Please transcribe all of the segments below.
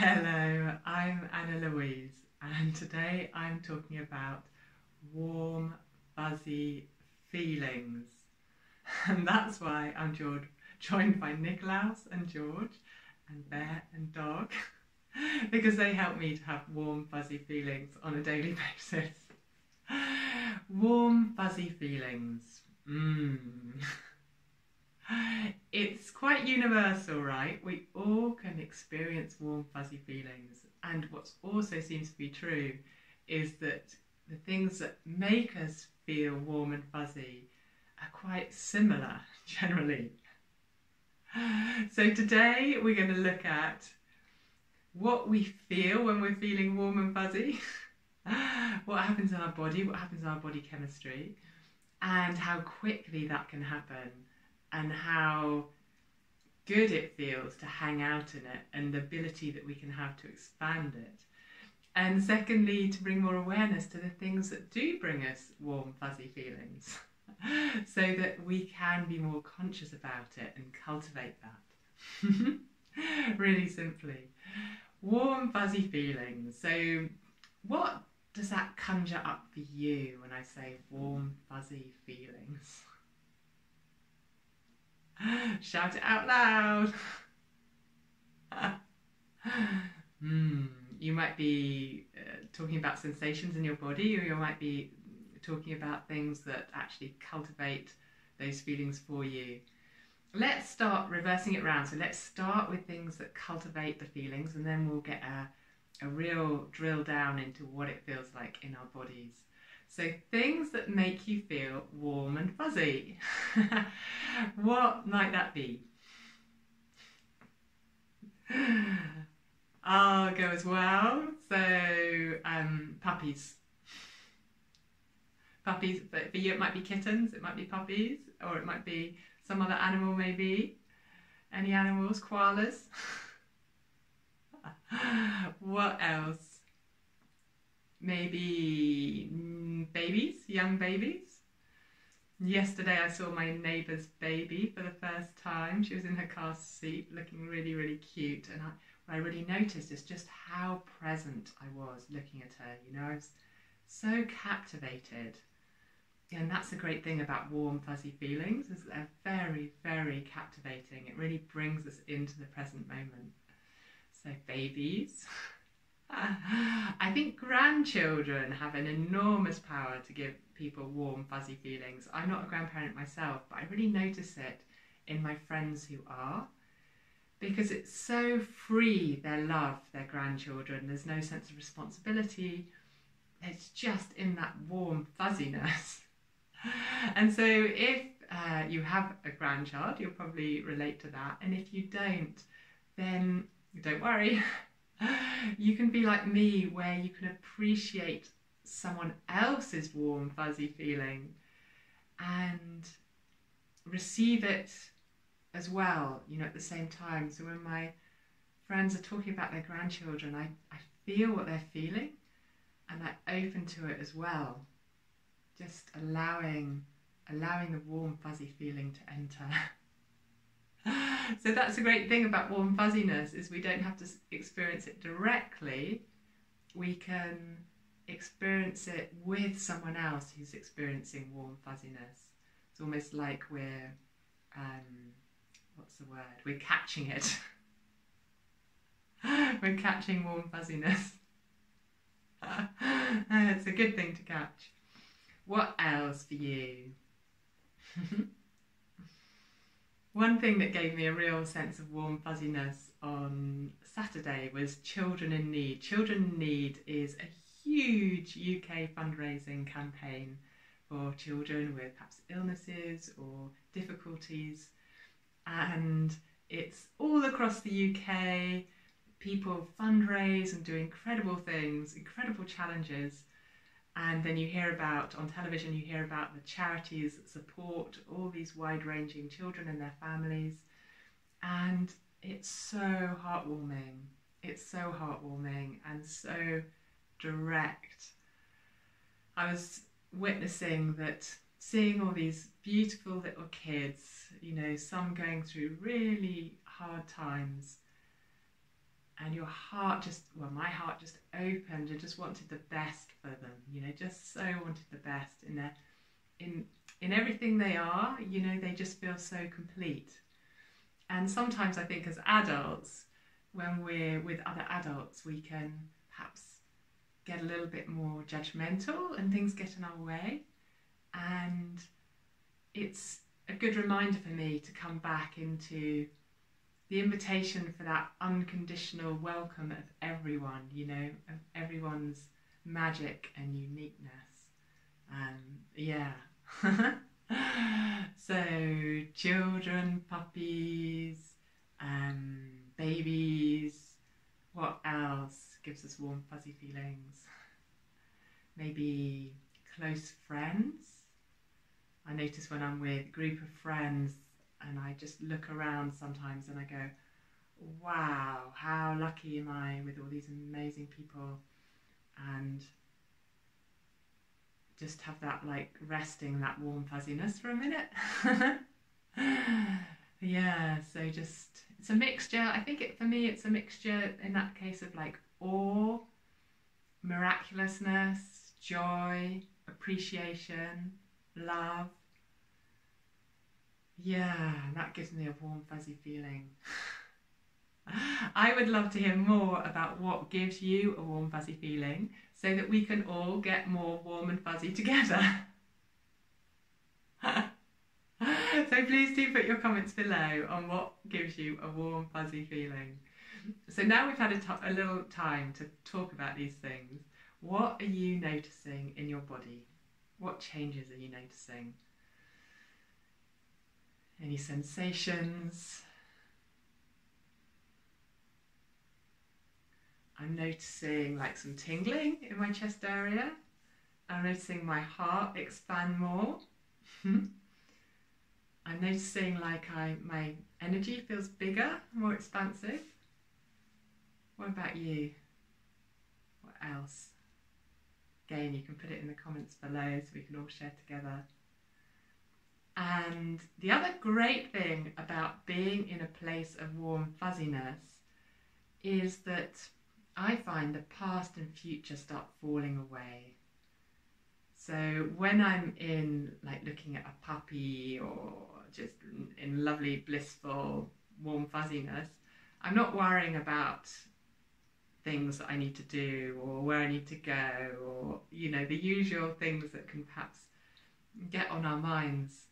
Hello, I'm Annalouise, and today I'm talking about warm, fuzzy feelings. And that's why I'm joined by Nicolaus and George, and Bear and Dog, because they help me to have warm, fuzzy feelings on a daily basis. Warm, fuzzy feelings. Mmm. It's quite universal, right? We all can experience warm, fuzzy feelings. And what also seems to be true is that the things that make us feel warm and fuzzy are quite similar generally. So today we're going to look at what we feel when we're feeling warm and fuzzy, what happens in our body, what happens in our body chemistry, and how quickly that can happen and how good it feels to hang out in it and the ability that we can have to expand it. And secondly, to bring more awareness to the things that do bring us warm, fuzzy feelings so that we can be more conscious about it and cultivate that. really simply. Warm, fuzzy feelings. So, what does that conjure up for you when I say warm, fuzzy feelings? Shout it out loud. Hmm. You might be uh, talking about sensations in your body, or you might be talking about things that actually cultivate those feelings for you. Let's start reversing it around. So let's start with things that cultivate the feelings, and then we'll get a, a real drill down into what it feels like in our bodies. So things that make you feel warm and fuzzy. what might that be? I'll go as well. So um, puppies. Puppies, but for you it might be kittens, it might be puppies, or it might be some other animal maybe. Any animals? Koalas? what else? maybe mm, babies, young babies. Yesterday I saw my neighbour's baby for the first time. She was in her car seat looking really, really cute. And I, what I really noticed is just how present I was looking at her. You know, I was so captivated. And that's the great thing about warm, fuzzy feelings is they're very, very captivating. It really brings us into the present moment. So babies. I think grandchildren have an enormous power to give people warm, fuzzy feelings. I'm not a grandparent myself, but I really notice it in my friends who are because it's so free, their love, their grandchildren. There's no sense of responsibility. It's just in that warm fuzziness. and so if uh, you have a grandchild, you'll probably relate to that. And if you don't, then don't worry. you can be like me where you can appreciate someone else's warm, fuzzy feeling and receive it as well, you know, at the same time. So when my friends are talking about their grandchildren, I, I feel what they're feeling and I'm open to it as well. Just allowing allowing the warm fuzzy feeling to enter. so that's a great thing about warm fuzziness is we don't have to experience it directly. We can experience it with someone else who's experiencing warm fuzziness. It's almost like we're um, what's the word? We're catching it. we're catching warm fuzziness. it's a good thing to catch. What else for you? One thing that gave me a real sense of warm fuzziness on Saturday was Children in Need. Children in Need is a huge UK fundraising campaign for children with perhaps illnesses or difficulties, and it's all across the UK. People fundraise and do incredible things, incredible challenges and then you hear about, on television, you hear about the charities that support all these wide ranging children and their families. And it's so heartwarming. It's so heartwarming and so direct. I was witnessing that, seeing all these beautiful little kids, you know, some going through really hard times and your heart just well my heart just opened and just wanted the best for them you know just so wanted the best in their in in everything they are you know they just feel so complete. And sometimes i think as adults when we're with other adults we can perhaps get a little bit more judgmental and things get in our way. And it's a good reminder for me to come back into the invitation for that unconditional welcome of everyone, you know, of everyone's magic and uniqueness. Um, yeah. so, children, puppies, um, babies, what else gives us warm, fuzzy feelings? Maybe close friends. I notice when I'm with a group of friends and I just look around sometimes and I go, wow, how lucky am I with all these amazing people and just have that like resting that warm fuzziness for a minute. yeah, so just it's a mixture. I think it for me it's a mixture in that case of like awe, miraculousness, joy, appreciation, love, yeah, that gives me a warm, fuzzy feeling. I would love to hear more about what gives you a warm, fuzzy feeling so that we can all get more warm and fuzzy together. so please do put your comments below on what gives you a warm, fuzzy feeling. So now we've had a, little time to talk about these things. What are you noticing in your body? What changes are you noticing? Any sensations? I'm noticing like some tingling in my chest area. I'm noticing my heart expand more. Hmm. I'm noticing like I my energy feels bigger, more expansive. What about you? What else? Again, you can put it in the comments below so we can all share together. And the other great thing about being in a place of warm fuzziness is that I find the past and future start falling away. So when I'm in, like, looking at a puppy or just in lovely, blissful, warm fuzziness, I'm not worrying about things that I need to do or where I need to go or, you know, the usual things that can perhaps get on our minds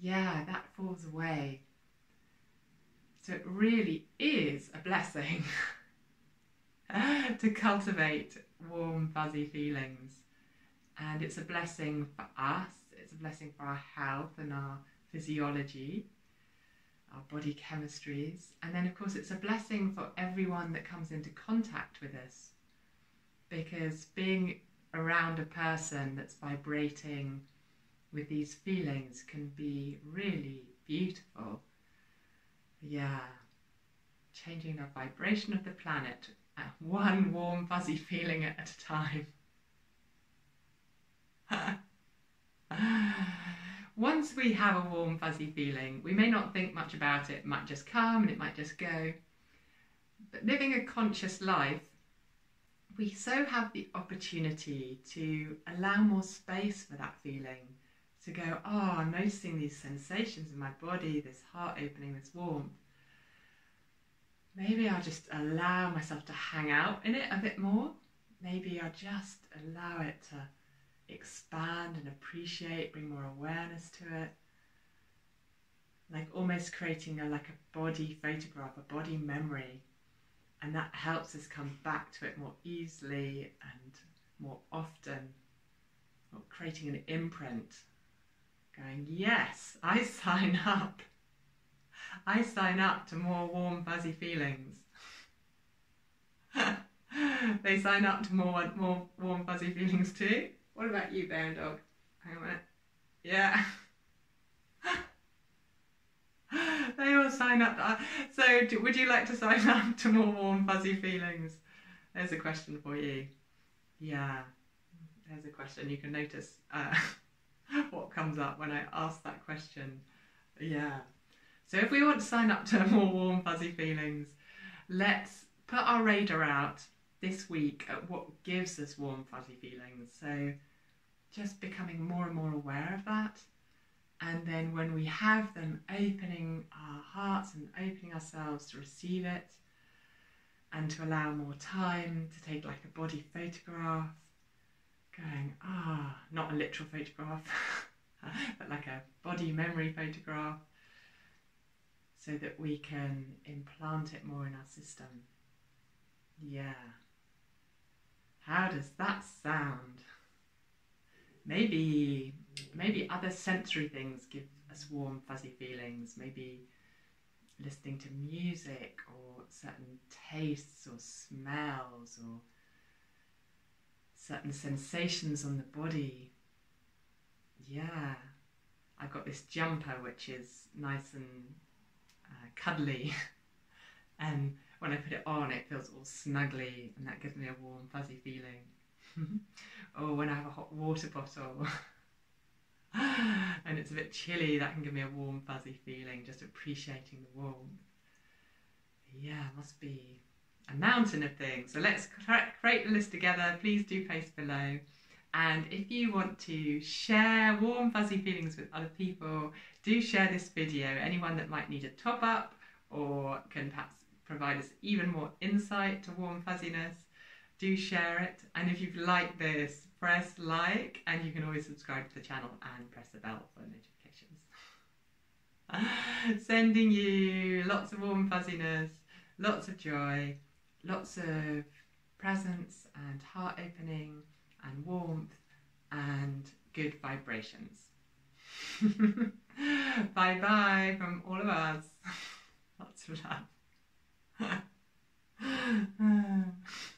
yeah, that falls away. So it really is a blessing to cultivate warm, fuzzy feelings. And it's a blessing for us, it's a blessing for our health and our physiology, our body chemistries. And then, of course, it's a blessing for everyone that comes into contact with us. Because being around a person that's vibrating with these feelings can be really beautiful. Yeah, changing the vibration of the planet one warm, fuzzy feeling at a time. Once we have a warm, fuzzy feeling, we may not think much about it, it might just come and it might just go. But living a conscious life, we so have the opportunity to allow more space for that feeling to go, oh, I'm noticing these sensations in my body, this heart opening, this warmth. Maybe I'll just allow myself to hang out in it a bit more. Maybe I'll just allow it to expand and appreciate, bring more awareness to it. Like almost creating a like a body photograph, a body memory. And that helps us come back to it more easily and more often, or creating an imprint going, yes, I sign up. I sign up to more warm, fuzzy feelings. they sign up to more, more warm, fuzzy feelings too. What about you, bear and dog? A minute. Yeah. they all sign up. Uh, so, would you like to sign up to more warm, fuzzy feelings? There's a question for you. Yeah, there's a question. You can notice. Uh, what comes up when I ask that question. Yeah. So if we want to sign up to more warm, fuzzy feelings, let's put our radar out this week at what gives us warm, fuzzy feelings. So just becoming more and more aware of that. And then when we have them, opening our hearts and opening ourselves to receive it and to allow more time to take like a body photograph, going, ah, not a literal photograph, but like a body memory photograph, so that we can implant it more in our system. Yeah. How does that sound? Maybe maybe other sensory things give us warm fuzzy feelings. Maybe listening to music or certain tastes or smells or certain sensations on the body. Yeah. I've got this jumper which is nice and uh, cuddly and when I put it on, it feels all snuggly, and that gives me a warm, fuzzy feeling. or when I have a hot water bottle and it's a bit chilly, that can give me a warm, fuzzy feeling, just appreciating the warmth. Yeah, must be a mountain of things. So let's create the list together. Please do post below. And if you want to share warm, fuzzy feelings with other people, do share this video. Anyone that might need a top up or can perhaps provide us even more insight to warm fuzziness, do share it. And if you've liked this, press like, and you can always subscribe to the channel and press the bell for notifications. Sending you lots of warm fuzziness, lots of joy, lots of presence and heart opening and warmth and good vibrations. bye bye from all of us. Lots of love.